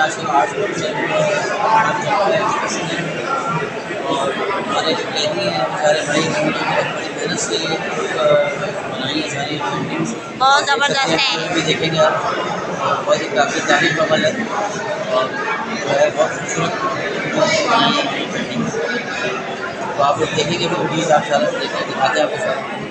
آج اور ہمارے جو قیدی ہیں سارے بڑے بڑی محنت سے بنائی ہیں ساری پینٹنگس بہت زبردست ہے۔ بھی دیکھیں گے آپ بہت ہی کافی تعریف عمل ہے اور جو ہے بہت خوبصورت بنائی تو آپ لوگ دیکھیں گے بھی ویڈیوز آپ سارا دیکھیں دکھاتے ہیں آپ کو سارا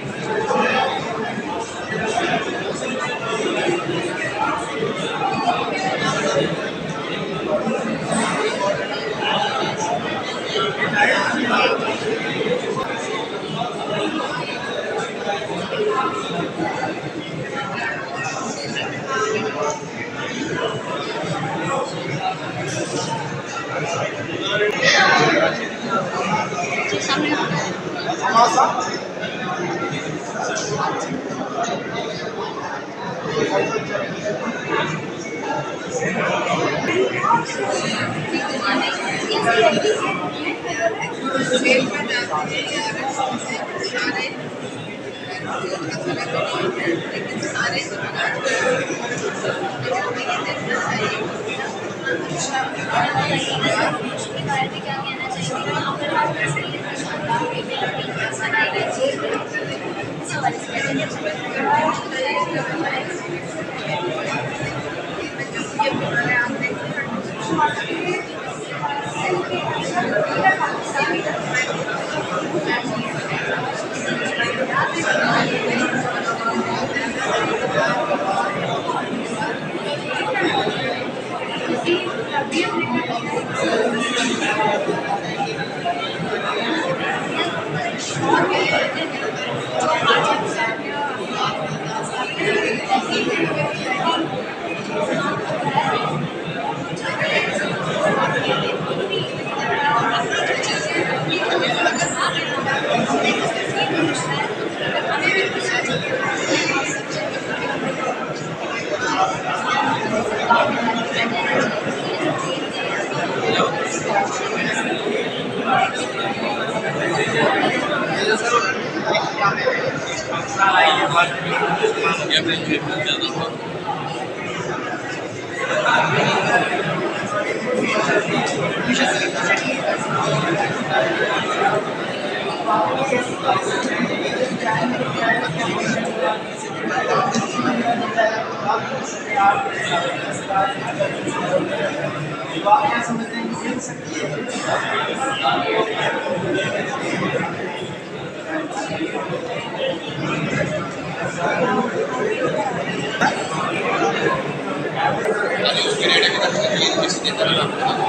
سکتے ہیں آپ جو آپ کیا سمجھتے ہیں کہ مل سکتی ہے Gracias.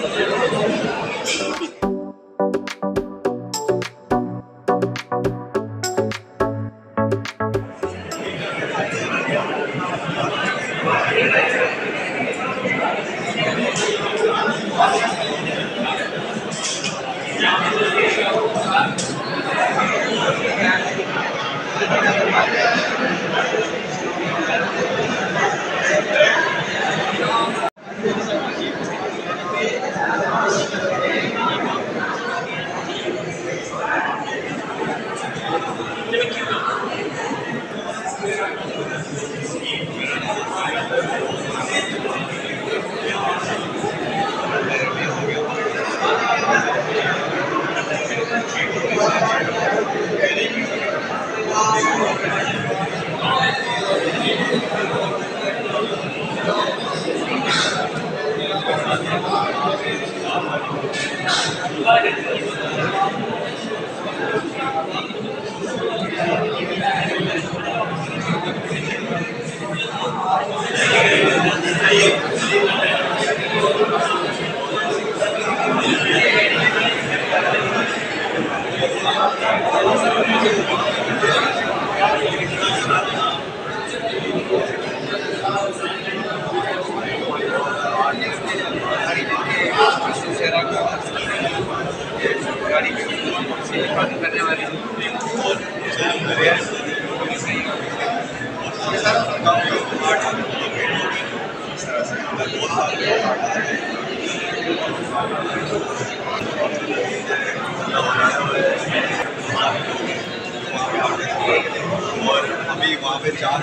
اور ابھی وہاں پہ چار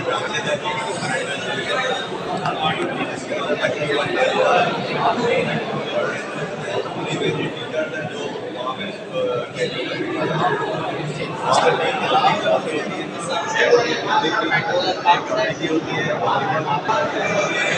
ہوتی ہے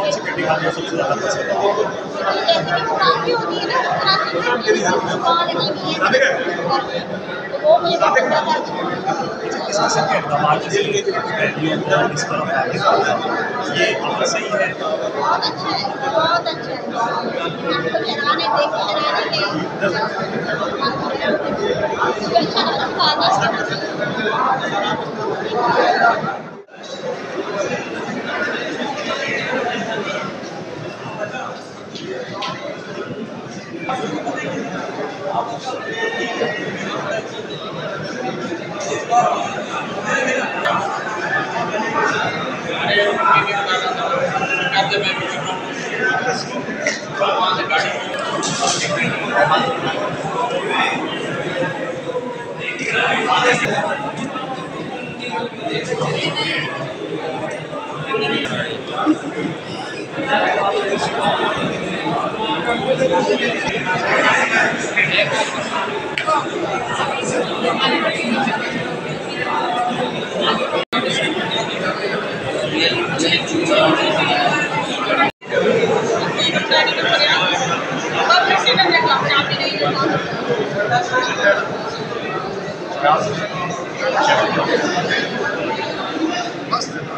اس قسم کے اقدامات کے لیے پہلی اقدام اس طرف ہے یہ عمل صحیح ہے بہت اچھا ہے بہت اچھا ہے ہم کو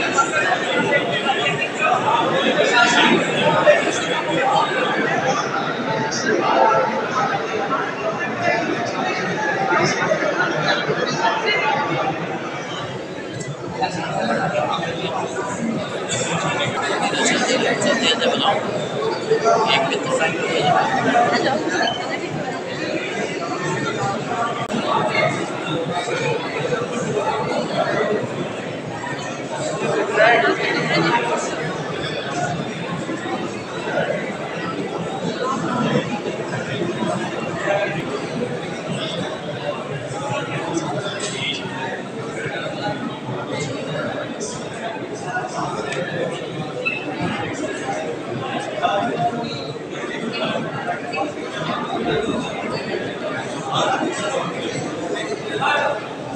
کے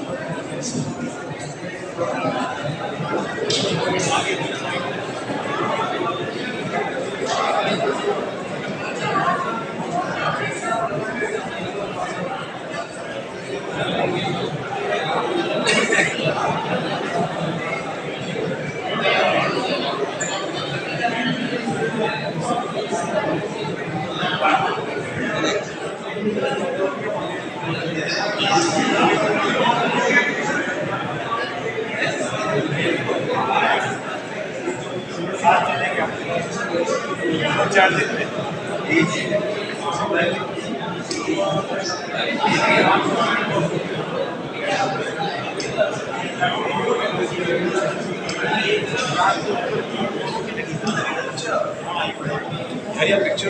چلانے چارج ہے پکچر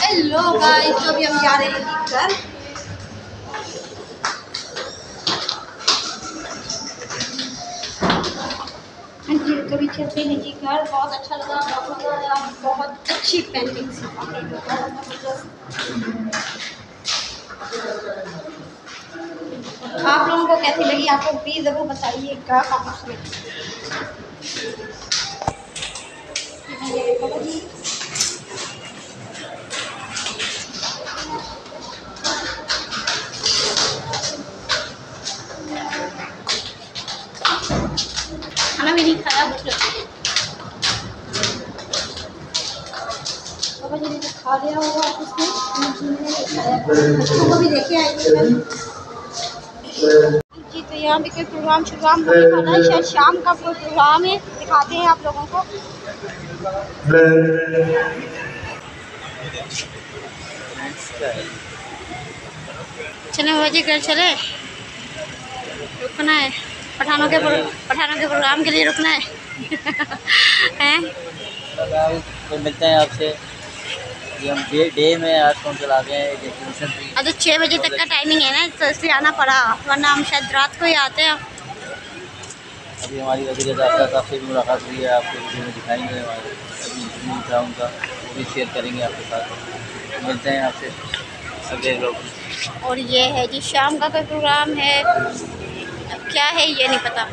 ہیلو گائز تو ابھی ہم جا رہے ہیں گھر مطلب یہ چھت پہ لکھی بہت اچھا لگا، بہت اچھی پینٹنگس آپ لوگوں کو کیسی لگی؟ آپ کو بھی ضرور بتائیے گا کامنٹس میں۔ نہیں کھایا بھوک لگی بابا جی نے کھا لیا ہوگا آفس میں بچوں کو بھی لے کے آئی جی تو یہاں پہ کوئی پروگرام شروعام ہونے والا ہے شاید شام کا کوئی پروگرام ہے، دکھاتے ہیں آپ لوگوں کو۔ چلیں بابا جی گھر چلے۔ رکنا ہے۔ پٹھانوں کے پٹھانوں کے پروگرام کے لیے رکنا ہے۔ ملتے ہیں؟ آپ سے ڈے اچھا چھ بجے تک کا ٹائمنگ ہے نا، تو اس لیے آنا پڑا۔ ورنہ ہم شاید رات کو ہی آتے ہیں۔ ابھی ہماری وزیر اعظم صاحب سے ملاقات ہوئی ہے آپ کو ویڈیو میں دکھائیں گے ہمارے ان کا وہ بھی شیئر کریں گے آپ کے ساتھ ملتے ہیں آپ سے سب لوگ اور یہ ہے جی شام کا کوئی پروگرام ہے۔ کیا ہے یہ نہیں پتا۔